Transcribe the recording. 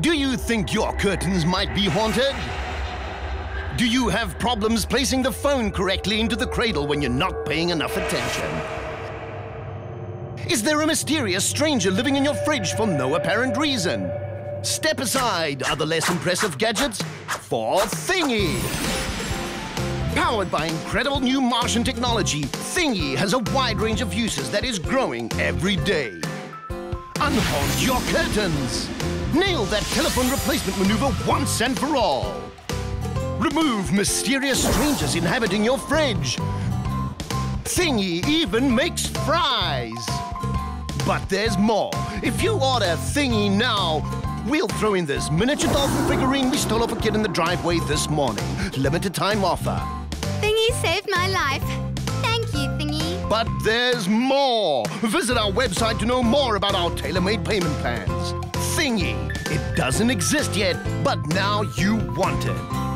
Do you think your curtains might be haunted? Do you have problems placing the phone correctly into the cradle when you're not paying enough attention? Is there a mysterious stranger living in your fridge for no apparent reason? Step aside other less impressive gadgets for Thingy. Powered by incredible new Martian technology, Thingy has a wide range of uses that is growing every day. Unhaunt your curtains. Nail that telephone replacement maneuver once and for all. Remove mysterious strangers inhabiting your fridge. Thingy even makes fries. But there's more. If you order Thingy now, we'll throw in this miniature dolphin figurine we stole off a kid in the driveway this morning. Limited time offer. Thingy saved my life. But there's more. Visit our website to know more about our tailor-made payment plans. Thingy. It doesn't exist yet, but now you want it.